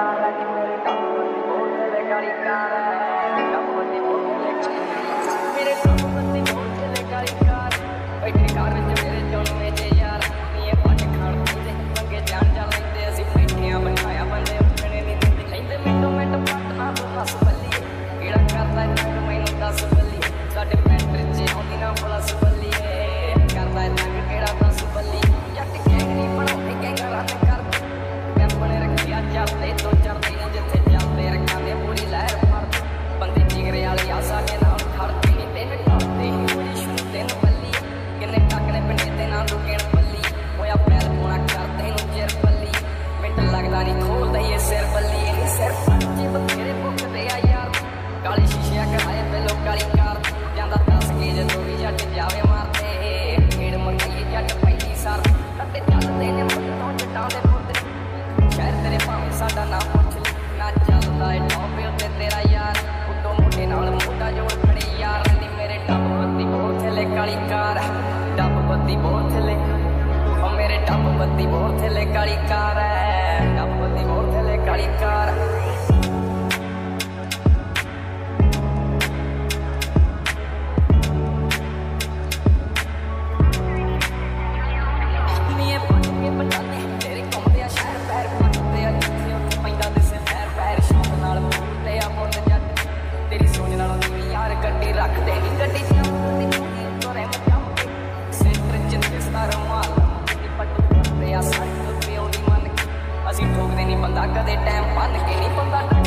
caricare, di me campo di molte le caricare, campo di molte le caricare, ਮੇਰੇ ਕੰਮ ਦੀ ਮੋਟ ਲੈ ਕਰ ਕਰ ਬੈਠੇ ਘਰ ਵਿੱਚ ਮੇਰੇ ਜੋਨ ਵਿੱਚ ਜਾਂਦਾ ਦੱਸ ਕੇ ਜਦੋਂ ਵੀ ਜੱਟ ਜਾਵੇ ਮਾਰਦੇ ਢੇੜ ਮੰਗਾਈਏ ਜੱਟ ਪਹਿਲੀ ਸਰ ਕੱਟੇ ਚੱਲਦੇ ਨੇ ਮੁੱਢੋਂ ਜੱਟਾਂ ਦੇ ਪੁੱਤ ਸ਼ਹਿਰ ਤੇਰੇ ਭਾਵੇਂ ਸਾਡਾ ਨਾ ਪੁੱਛ ਲਈ ਨਾ ਚੱਲਦਾ ਏ ਟੌਪੇ ਉੱਤੇ ਤੇਰਾ ਯਾਰ ਉੱਤੋਂ ਮੋਢੇ ਨਾਲ ਮੋਢਾ ਜੋੜ ਖੜੇ ਯਾਰ ਨੀ ਮੇਰੇ ਡੱਬ ਬੱਤੀ ਬਹੁਤ ਥੱਲੇ ਕਾਲੀ ਕਾਰ ਡੱਬ ਬੱਤੀ ਬਹੁਤ ਥੱਲੇ ਓ ਮੇਰੇ ਡੱਬ ਬੱਤੀ ਬਹੁਤ ਥੱਲੇ ਕਾਲੀ ਕਾਰ ਐ ਡੱਬ ਬੱਤੀ ਬਹੁਤ ਥੱਲੇ ਕਾਲੀ ਕਾਰ ਰੱਖਦੇ ਨਹੀਂ ਗੱਡੀ ਚੰਮਦੀ ਤੋਰੇ ਮਚਮ ਸੈਂਟਰ ਜਿੱਥੇ ਸਤਾਰ ਮਾਲ ਦੀ ਪੱਟ ਕਰਦੇ ਸਾਡੇ ਉੱਤੇ ਆਉਂਦੀ ਮੰਨ ਅਸੀਂ ਠੋਕਦੇ ਨਹੀਂ ਬੰਦਾ, ਕਦੇ ਟਾਈਮ ਭੰਨ ਕੇ ਨਹੀਂ ਬੰਦਾ।